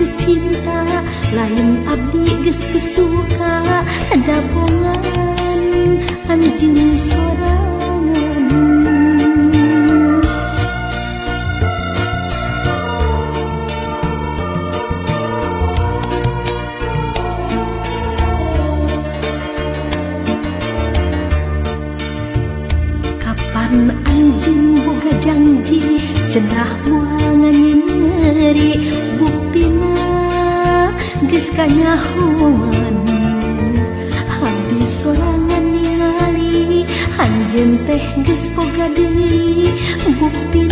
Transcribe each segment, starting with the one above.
geus cinta lain abdi geus ada dabongan anjing sorangan. Kapan anjing boga janji cenah kanyahuan Abdi sorangan ningali Anjen teh geus poga deui bukti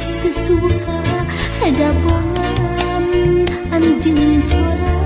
geus teu suka ada bongan anjing suara.